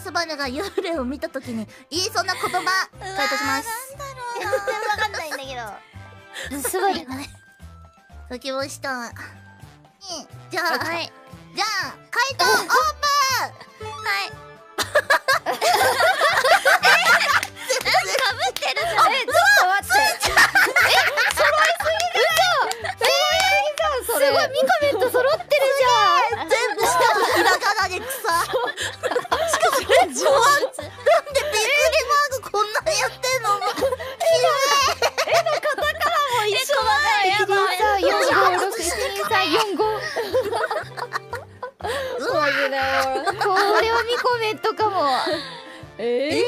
スバネが幽霊を見たときに言いそうな言葉回答します。なんだろう全然わかんないんだけど。スバネがね書きましたじゃあ、はいじゃあ回答オープン。はい。すごいミカメンと揃ってえちょなんでびっくりマークこんなにやってんの？もう一緒。だねやばい1 2 3 4 5 6 7 2 3 4 5マジでもうこれはミコメントかもえー、